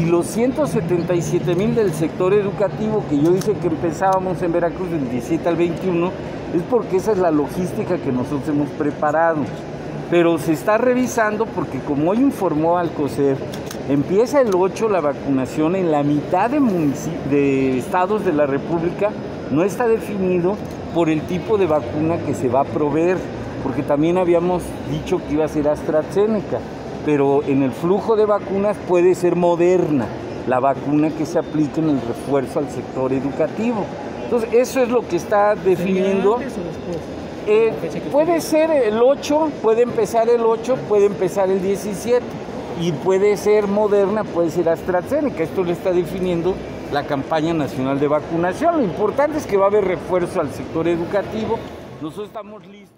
Y los 177 mil del sector educativo, que yo dije que empezábamos en Veracruz del 17 al 21, es porque esa es la logística que nosotros hemos preparado. Pero se está revisando porque como hoy informó Alcocer, empieza el 8 la vacunación en la mitad de, de estados de la República, no está definido por el tipo de vacuna que se va a proveer, porque también habíamos dicho que iba a ser AstraZeneca, pero en el flujo de vacunas puede ser Moderna, la vacuna que se aplique en el refuerzo al sector educativo. Entonces, eso es lo que está definiendo. Antes o después? Eh, puede ser el 8, puede empezar el 8, puede empezar el 17 y puede ser Moderna, puede ser AstraZeneca. Esto le está definiendo la campaña nacional de vacunación. Lo importante es que va a haber refuerzo al sector educativo. Nosotros estamos listos.